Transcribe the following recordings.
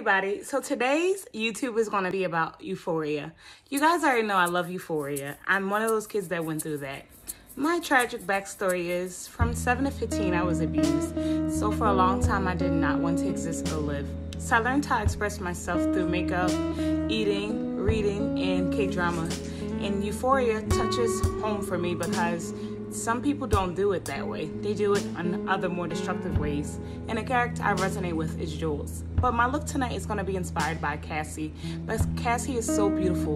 everybody. So today's YouTube is going to be about Euphoria. You guys already know I love Euphoria. I'm one of those kids that went through that. My tragic backstory is from 7 to 15, I was abused. So for a long time, I did not want to exist or live. So I learned how to express myself through makeup, eating, reading, and K-drama. And Euphoria touches home for me because some people don't do it that way. They do it in other more destructive ways. And the character I resonate with is Jules. But my look tonight is going to be inspired by Cassie. But Cassie is so beautiful,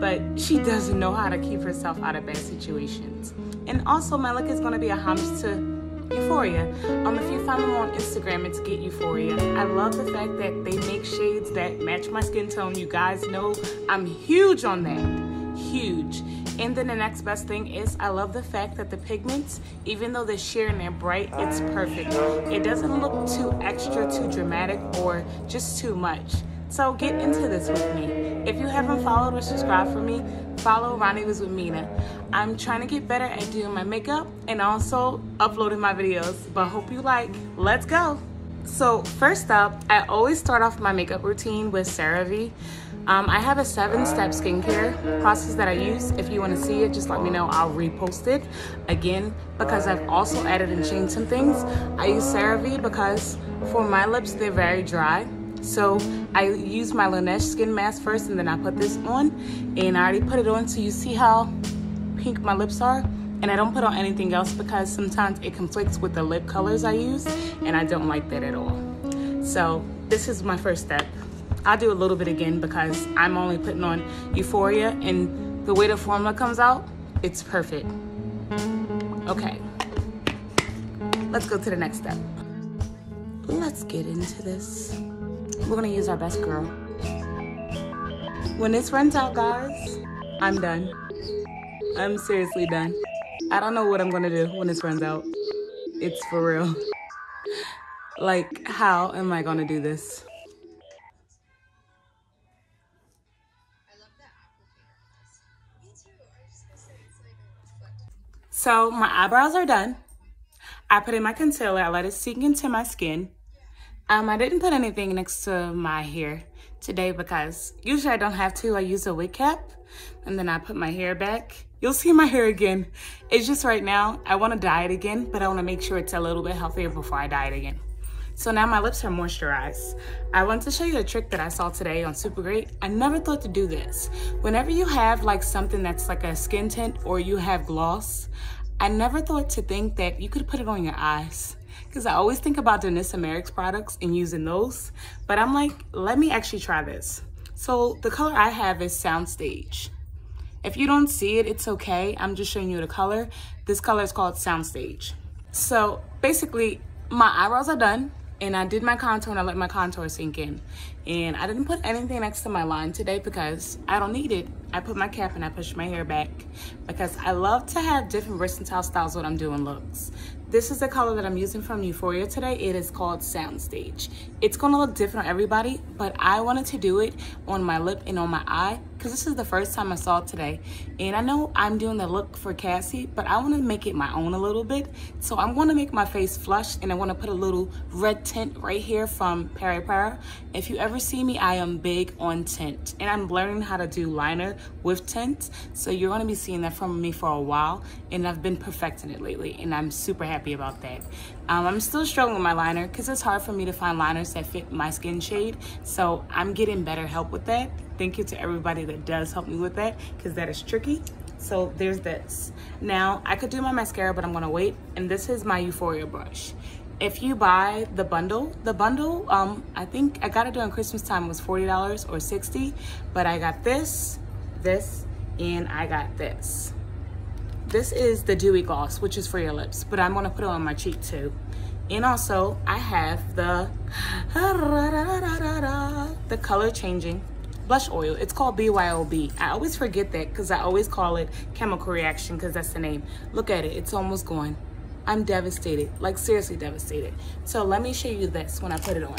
but she doesn't know how to keep herself out of bad situations. And also, my look is going to be a homage to Euphoria. Um, if you follow me on Instagram, it's Get Youthforia. I love the fact that they make shades that match my skin tone. You guys know I'm huge on that. Huge. And then the next best thing is I love the fact that the pigments, even though they're sheer and they're bright, it's perfect. It doesn't look too extra, too dramatic, or just too much. So get into this with me. If you haven't followed or subscribed for me, follow Rendezvous with Mina. I'm trying to get better at doing my makeup and also uploading my videos, but hope you like. Let's go. So first up, I always start off my makeup routine with CeraVe. Um, I have a seven step skincare process that I use. If you want to see it, just let me know. I'll repost it again because I've also added and changed some things. I use CeraVe because for my lips, they're very dry. So I use my Laneige skin mask first and then I put this on and I already put it on so you see how pink my lips are and I don't put on anything else because sometimes it conflicts with the lip colors I use and I don't like that at all. So this is my first step. I'll do a little bit again because I'm only putting on Youthforia and the way the formula comes out, it's perfect. Okay, let's go to the next step. Let's get into this. We're gonna use our best girl. When this runs out, guys, I'm done. I'm seriously done. I don't know what I'm gonna do when this runs out. It's for real. Like, how am I gonna do this? So my eyebrows are done. I put in my concealer, I let it sink into my skin. Um, I didn't put anything next to my hair today because usually I don't have to. I use a wig cap and then I put my hair back. You'll see my hair again. It's just right now, I want to dye it again, but I want to make sure it's a little bit healthier before I dye it again. So now my lips are moisturized. I want to show you a trick that I saw today on Supergreat. I never thought to do this. Whenever you have like something that's like a skin tint or you have gloss, I never thought to think that you could put it on your eyes. Because I always think about Danessa Myricks products and using those. But I'm like, let me actually try this. So the color I have is Soundstage. If you don't see it, it's okay. I'm just showing you the color. This color is called Soundstage. So basically, my eyebrows are done and I did my contour and I let my contour sink in. And I didn't put anything next to my line today because I don't need it. I put my cap and I pushed my hair back because I love to have different versatile styles when I'm doing looks. This is the color that I'm using from Youthforia today. It is called Soundstage. It's gonna look different on everybody, but I wanted to do it on my lip and on my eye because this is the first time I saw it today. And I know I'm doing the look for Cassie, but I wanna make it my own a little bit. So I'm gonna make my face flush and I wanna put a little red tint right here from Peri. If you ever see me, I am big on tint and I'm learning how to do liner with tint. So you're gonna be seeing that from me for a while and I've been perfecting it lately and I'm super happy about that. Um, I'm still struggling with my liner because it's hard for me to find liners that fit my skin shade. So I'm getting better help with that. Thank you to everybody that does help me with that because that is tricky. So there's this. Now I could do my mascara, but I'm gonna wait. And this is my Youthforia brush. If you buy the bundle, the bundle, um, I think I got it during Christmas time, was $40 or 60 but I got this, this, and I got this. This is the Dewy Gloss, which is for your lips, but I'm gonna put it on my cheek too. And also, I have the, the color changing blush oil. It's called BYOB. I always forget that because I always call it chemical reaction because that's the name. Look at it, it's almost gone. I'm devastated, like seriously devastated. So let me show you this when I put it on.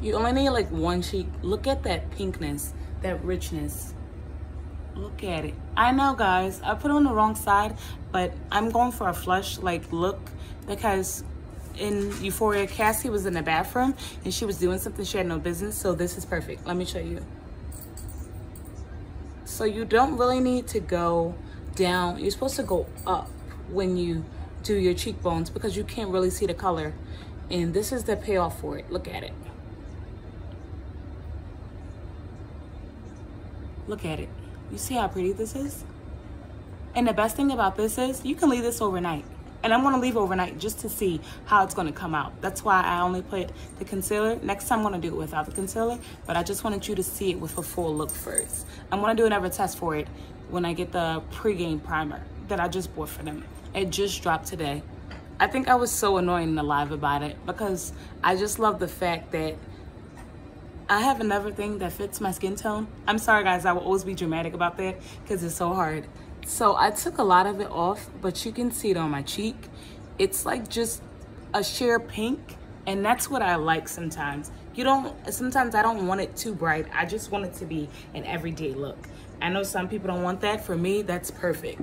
You only need like one cheek. Look at that pinkness, that richness. Look at it. I know, guys, I put it on the wrong side, but I'm going for a flush like look because in Euphoria, Cassie was in the bathroom and she was doing something she had no business. So this is perfect. Let me show you. So you don't really need to go down. You're supposed to go up when you do your cheekbones because you can't really see the color. And this is the payoff for it. Look at it. Look at it. You see how pretty this is? And the best thing about this is you can leave this overnight. And I'm gonna leave overnight just to see how it's gonna come out. That's why I only put the concealer. Next time I'm gonna do it without the concealer, but I just wanted you to see it with a full look first. I'm gonna do another test for it when I get the pre-game primer that I just bought for them. It just dropped today. I think I was so annoying in the live about it because I just love the fact that I have another thing that fits my skin tone. I'm sorry guys, I will always be dramatic about that because it's so hard. So I took a lot of it off, but you can see it on my cheek. It's like just a sheer pink, and that's what I like sometimes. You don't, sometimes I don't want it too bright. I just want it to be an everyday look. I know some people don't want that. For me, that's perfect.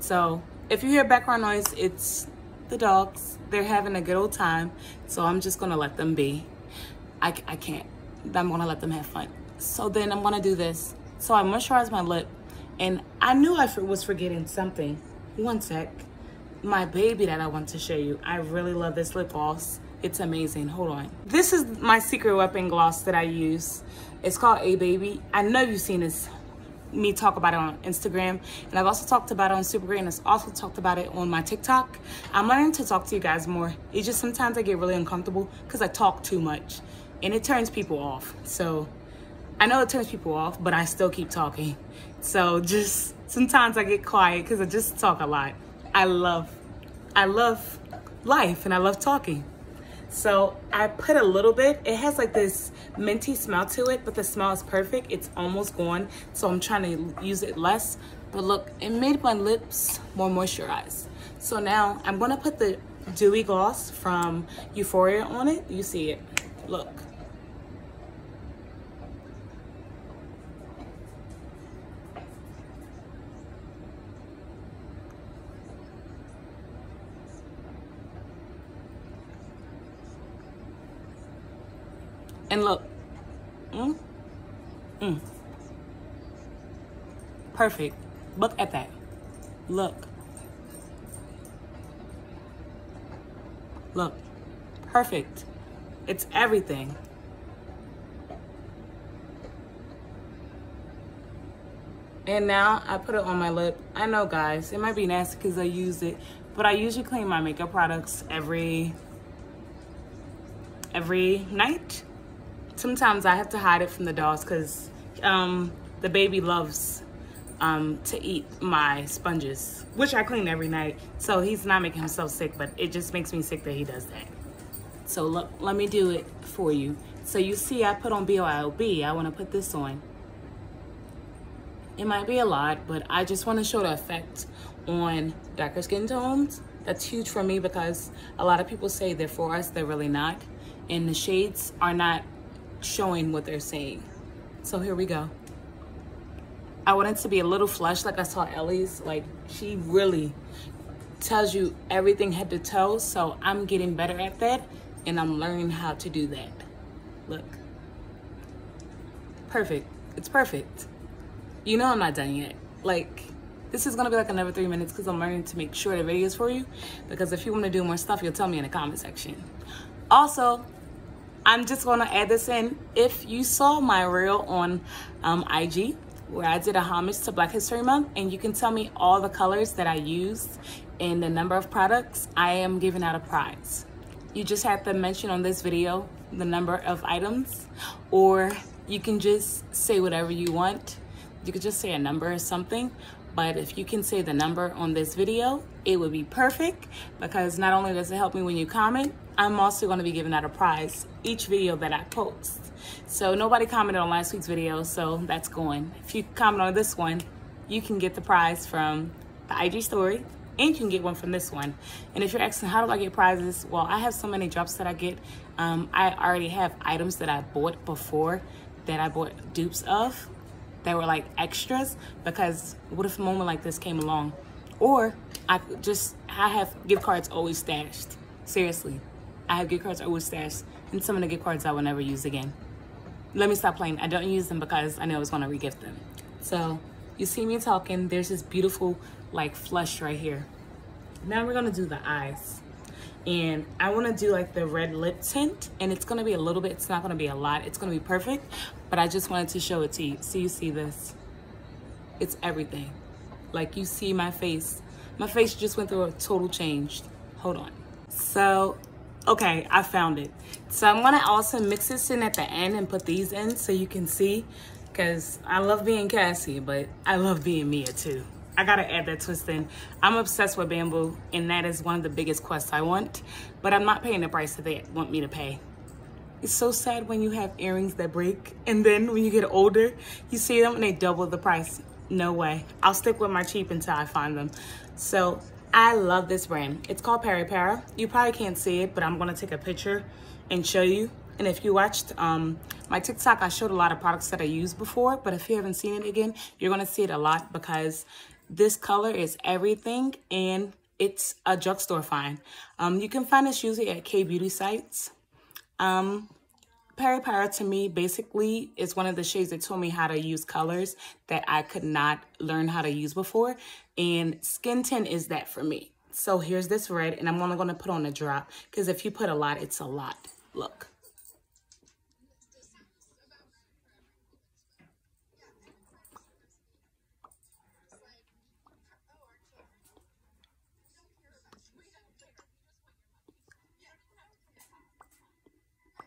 So if you hear background noise, it's the dogs. They're having a good old time. So I'm just gonna let them be. I, I can't. I'm gonna let them have fun. So then I'm gonna do this. So I moisturize my lip and I knew I was forgetting something. One sec. My baby that I want to show you. I really love this lip gloss. It's amazing. Hold on. This is my secret weapon gloss that I use. It's called A Baby. I know you've seen this me talk about it on Instagram and I've also talked about it on Supergreat and I've also talked about it on my TikTok. I'm learning to talk to you guys more. It's just sometimes I get really uncomfortable because I talk too much and it turns people off. So I know it turns people off, but I still keep talking. So just sometimes I get quiet because I just talk a lot. I love, I love life and I love talking. So I put a little bit, it has like this minty smell to it, but the smell is perfect. It's almost gone. So I'm trying to use it less. But look, it made my lips more moisturized. So now I'm gonna put the dewy gloss from Youthforia on it. You see it, look. And look. Mm, mm. Perfect. Look at that. Look. Look. Perfect. It's everything. And now I put it on my lip. I know guys, it might be nasty because I use it, but I usually clean my makeup products every every night sometimes I have to hide it from the dogs because um, the baby loves um, to eat my sponges, which I clean every night. So he's not making himself sick, but it just makes me sick that he does that. So look, let me do it for you. So you see I put on BYOB, I want to put this on. It might be a lot, but I just want to show the effect on darker skin tones. That's huge for me because a lot of people say they're for us, they're really not. And the shades are not showing what they're saying. So here we go. I wanted to be a little flush like I saw Ellie's. Like she really tells you everything head to toe. So I'm getting better at that and I'm learning how to do that. Look. Perfect. It's perfect. You know I'm not done yet. Like this is gonna be like another three minutes because I'm learning to make sure the videos for you. Because if you want to do more stuff, you'll tell me in the comment section. Also, I'm just gonna add this in. If you saw my reel on um, IG, where I did a homage to Black History Month, and you can tell me all the colors that I used and the number of products, I am giving out a prize. You just have to mention on this video the number of items, or you can just say whatever you want. You could just say a number or something, but if you can say the number on this video, it would be perfect because not only does it help me when you comment, I'm also to be giving out a prize each video that I post. So nobody commented on last week's video, so that's going. If you comment on this one, you can get the prize from the IG story and you can get one from this one. And if you're asking, how do I get prizes? Well, I have so many drops that I get. Um, I already have items that I bought before that I bought dupes of that were like extras because what if a moment like this came along? Or I just, I have gift cards always stashed Seriously. I have gift cards I would stash, and some of the gift cards I will never use again. Let me stop playing. I don't use them because I know I was going to regift them. So you see me talking. There's this beautiful like flush right here. Now we're going to do the eyes. And I want to do like the red lip tint. And it's going to be a little bit. It's not going to be a lot. It's going to be perfect. But I just wanted to show it to you. So you see this. It's everything. Like you see my face. My face just went through a total change. Hold on. So Okay, I found it. So I'm gonna also mix this in at the end and put these in so you can see because I love being Cassie, but I love being Mia too. I gotta add that twist in. I'm obsessed with bamboo and that is one of the biggest quests I want, but I'm not paying the price that they want me to pay. It's so sad when you have earrings that break and then when you get older, you see them and they double the price. No way. I'll stick with my cheap until I find them. So I love this brand. It's called Peripera. You probably can't see it, but I'm gonna take a picture and show you. And if you watched um, my TikTok, I showed a lot of products that I used before, but if you haven't seen it again, you're gonna see it a lot because this color is everything and it's a drugstore find. Um, you can find this usually at K-beauty sites. Um, Peripera to me basically is one of the shades that told me how to use colors that I could not learn how to use before. And skin tint is that for me. So here's this red and I'm only going to put on a drop because if you put a lot, it's a lot. Look.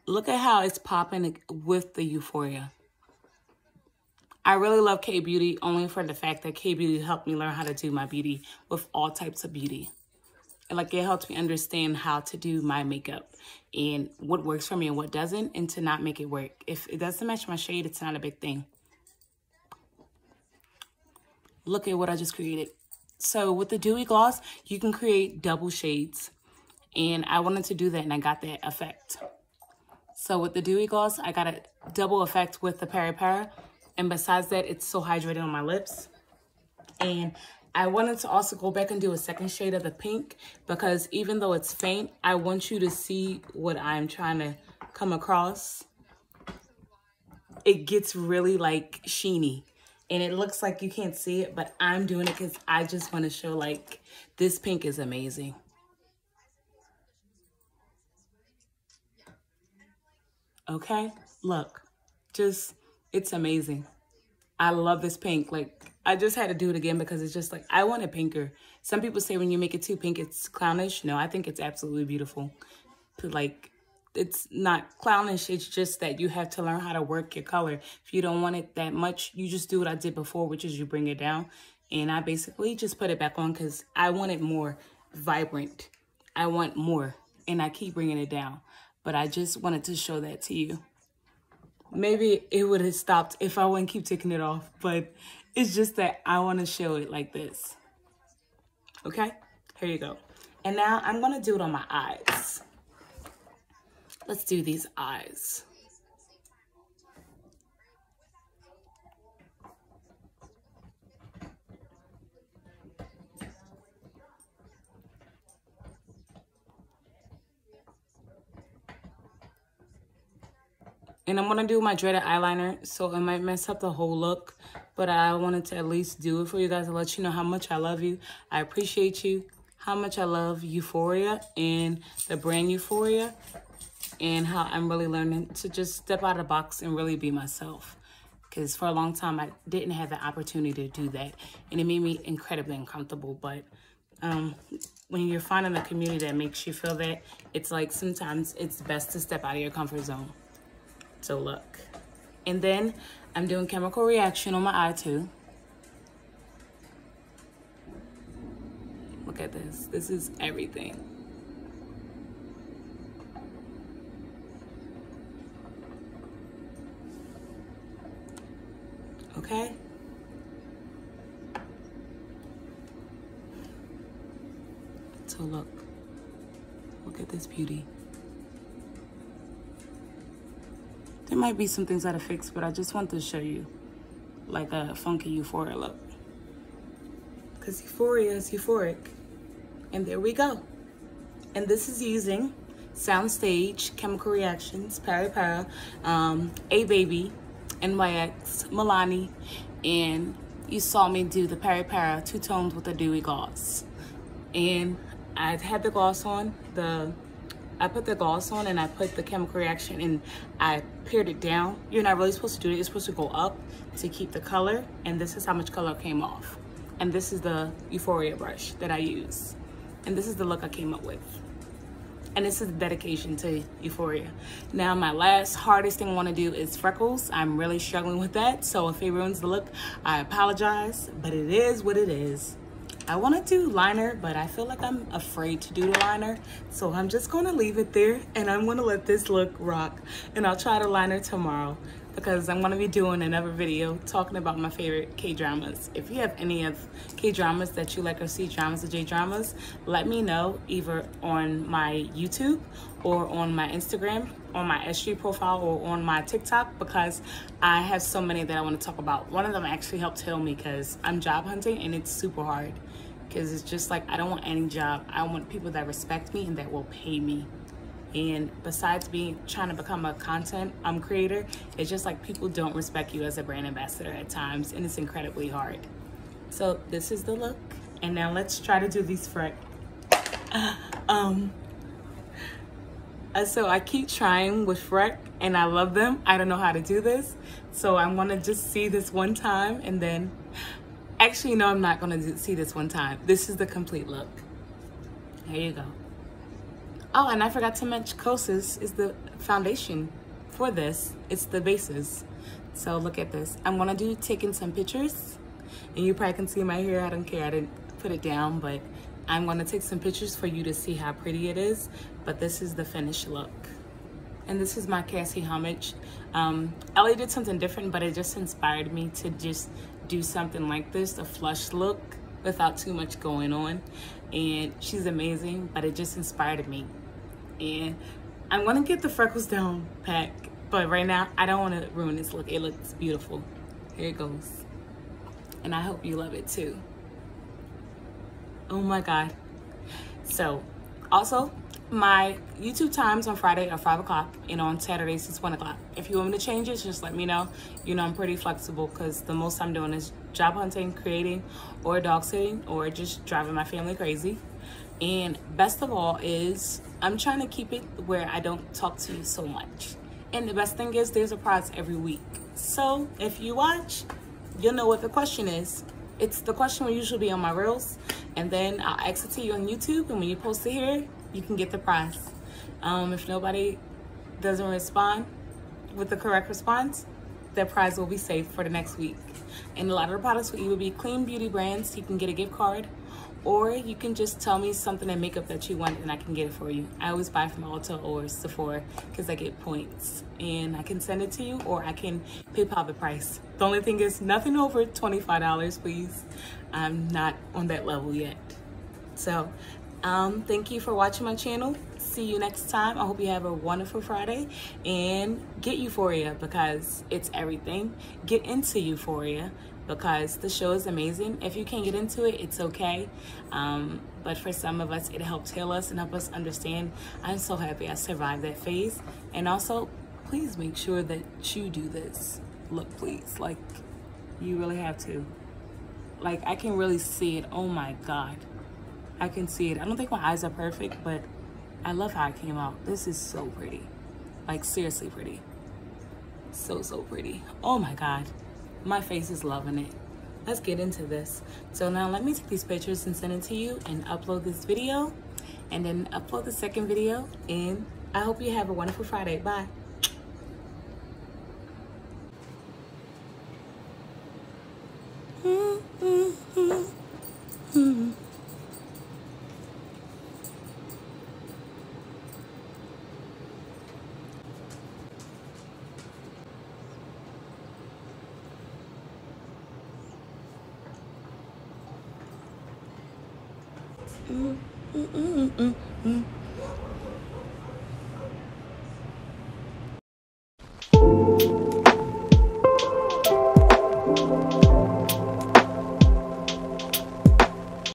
Look at how it's popping with the Youthforia. I really love K-Beauty only for the fact that K-Beauty helped me learn how to do my beauty with all types of beauty. And like it helped me understand how to do my makeup and what works for me and what doesn't and to not make it work. If it doesn't match my shade, it's not a big thing. Look at what I just created. So with the Dewy Gloss, you can create double shades. And I wanted to do that and I got that effect. So with the Dewy Gloss, I got a double effect with the Peripera. And besides that, it's so hydrated on my lips. And I wanted to also go back and do a second shade of the pink because even though it's faint, I want you to see what I'm trying to come across. It gets really like sheeny and it looks like you can't see it, but I'm doing it because I just want to show like this pink is amazing. Okay, look, just it's amazing. I love this pink. Like, I just had to do it again because it's just like, I want it pinker. Some people say when you make it too pink, it's clownish. No, I think it's absolutely beautiful. Like, it's not clownish. It's just that you have to learn how to work your color. If you don't want it that much, you just do what I did before, which is you bring it down. And I basically just put it back on because I want it more vibrant. I want more. And I keep bringing it down. But I just wanted to show that to you maybe it would have stopped if I wouldn't keep taking it off, but it's just that I want to show it like this. Okay, here you go. And now I'm going to do it on my eyes. Let's do these eyes. And I'm going to do my dreaded eyeliner, so it might mess up the whole look. But I wanted to at least do it for you guys to let you know how much I love you. I appreciate you, how much I love Euphoria and the brand Youthforia. And how I'm really learning to just step out of the box and really be myself. Because for a long time, I didn't have the opportunity to do that. And it made me incredibly uncomfortable. But um, when you're finding a community that makes you feel that, it's like sometimes it's best to step out of your comfort zone. So look. And then I'm doing chemical reaction on my eye too. Look at this. This is everything. Okay? So look. Look at this beauty. There might be some things that are fixed, but I just want to show you like a funky euphoria look. Because euphoria is euphoric. And there we go. And this is using Soundstage, Chemical Reactions, Peripera, um, A Baby, NYX, Milani, and you saw me do the Peripera two tones with the dewy gloss. And I had the gloss on, the I put the gloss on and I put the chemical reaction and I pared it down. You're not really supposed to do it. You're supposed to go up to keep the color. And this is how much color came off. And this is the Youthforia brush that I use. And this is the look I came up with. And this is dedication to Euphoria. Now my last hardest thing I want to do is freckles. I'm really struggling with that. So if it ruins the look, I apologize. But it is what it is. I want to do liner, but I feel like I'm afraid to do the liner. So I'm just going to leave it there and I'm going to let this look rock. And I'll try the liner tomorrow because I'm going to be doing another video talking about my favorite K-dramas. If you have any of K-dramas that you like or C-dramas or J-dramas, let me know either on my YouTube or on my Instagram, on my SG profile or on my TikTok because I have so many that I want to talk about. One of them actually helped heal me because I'm job hunting and it's super hard because it's just like I don't want any job. I want people that respect me and that will pay me. And besides being trying to become a content um, creator, it's just like people don't respect you as a brand ambassador at times, and it's incredibly hard. So this is the look, and now let's try to do these freck. um, uh, so I keep trying with Freck and I love them. I don't know how to do this. So I'm gonna just see this one time and then Actually, no, I'm not gonna see this one time. This is the complete look. Here you go. Oh, and I forgot to mention Kosas is the foundation for this. It's the basis. So look at this. I'm gonna do taking some pictures and you probably can see my hair. I don't care, I didn't put it down, but I'm gonna take some pictures for you to see how pretty it is. But this is the finished look. And this is my Cassie homage. Um, Ellie did something different, but it just inspired me to just do something like this, a flush look without too much going on. And she's amazing, but it just inspired me. And I'm gonna get the freckles down pack, but right now I don't wanna ruin this look. It looks beautiful. Here it goes. And I hope you love it too. Oh my God. So also my YouTube times on Friday are 5 o'clock and on Saturdays it's 1 o'clock. If you want me to change it, just let me know. You know, I'm pretty flexible because the most I'm doing is job hunting, creating, or dog sitting, or just driving my family crazy. And best of all is I'm trying to keep it where I don't talk to you so much. And the best thing is there's a prize every week. So if you watch, you'll know what the question is. It's the question will usually be on my reels and then I'll exit to you on YouTube and when you post it here, you can get the prize. Um, if nobody doesn't respond with the correct response, that prize will be saved for the next week. And a lot of the products will either be clean beauty brands, you can get a gift card, or you can just tell me something in makeup that you want and I can get it for you. I always buy from Ulta or Sephora because I get points and I can send it to you or I can PayPal the price. The only thing is nothing over $25, please. I'm not on that level yet. So um, thank you for watching my channel. See you next time. I hope you have a wonderful Friday and get Youthforia because it's everything. Get into Euphoria because the show is amazing. If you can't get into it, it's okay. Um, but for some of us, it helps heal us and help us understand. I'm so happy I survived that phase. And also, please make sure that you do this. Look, please, like, you really have to. Like, I can really see it. Oh my God. I can see it. I don't think my eyes are perfect, but I love how it came out. This is so pretty. Like seriously pretty. So, so pretty. Oh my God. My face is loving it. Let's get into this. So now let me take these pictures and send it to you and upload this video and then upload the second video. And I hope you have a wonderful Friday. Bye. Mm, mm,